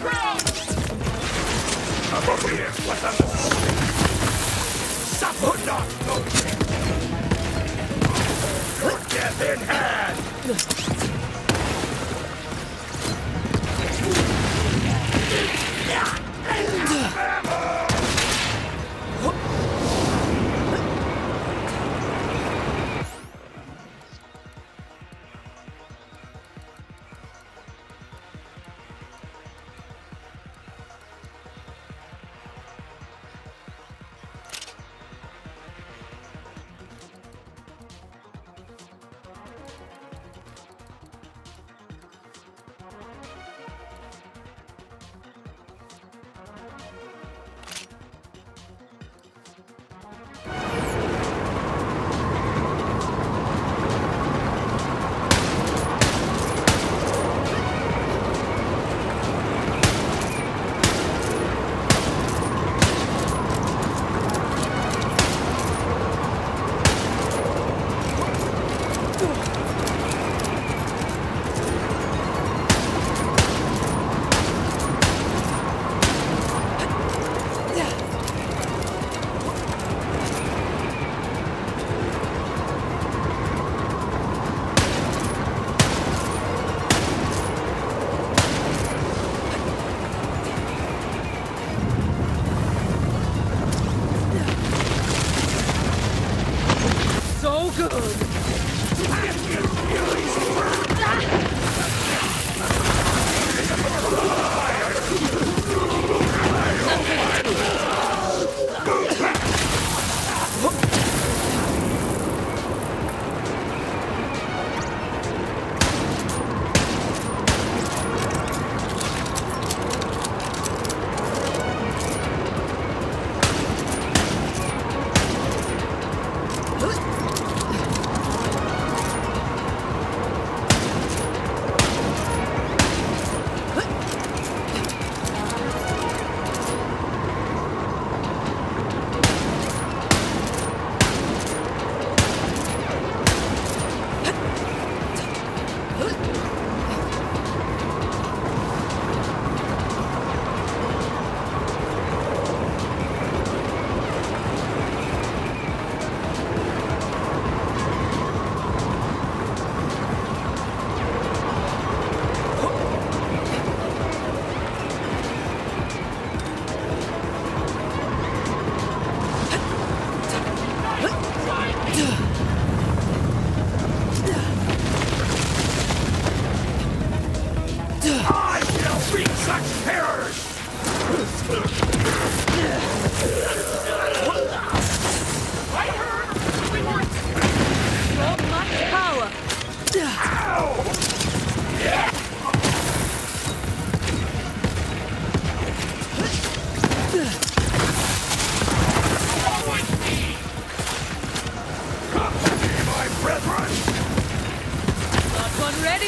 ground! Over here. What's. Death in hand. Ah!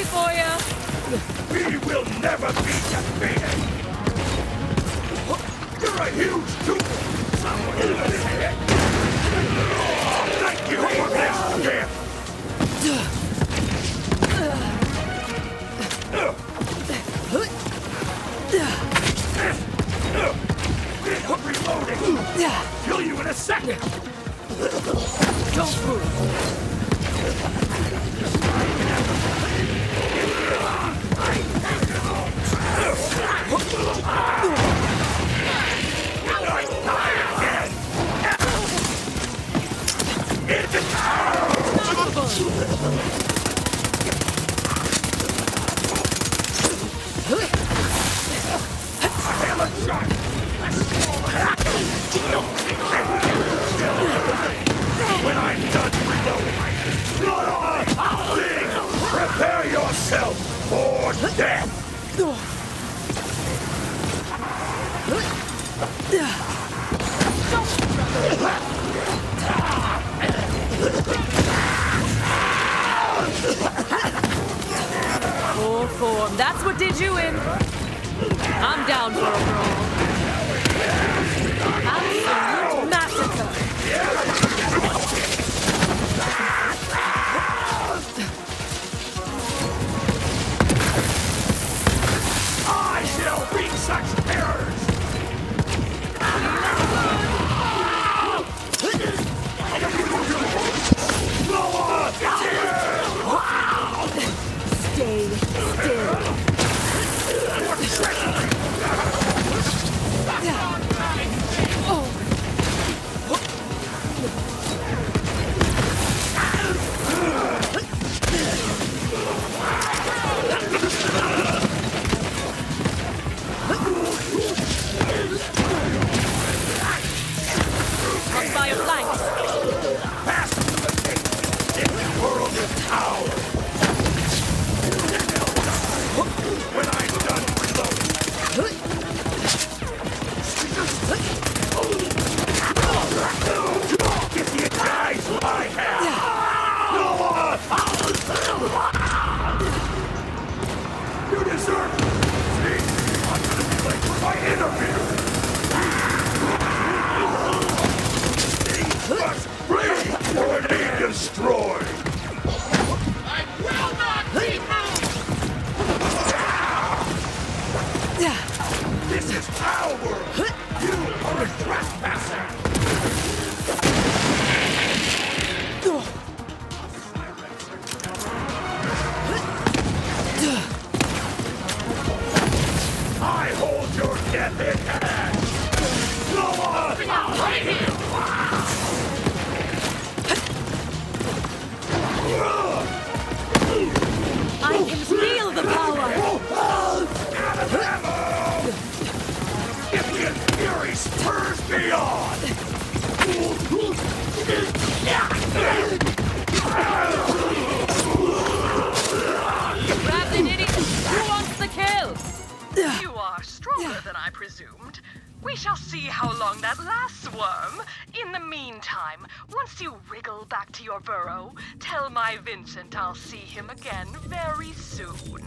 For you. we will never be defeated! You're a huge tool! Someone this head! Thank you for this gift! Reloading! Kill you in a second! Don't move. When I'm done reloading, not Full form. That's what did you in. I'm down for a brawl. Trespasser! Grab the idiot! Who wants the kill? You are stronger than I presumed. We shall see how long that lasts, Worm. In the meantime, once you wriggle back to your burrow, tell my Vincent I'll see him again very soon.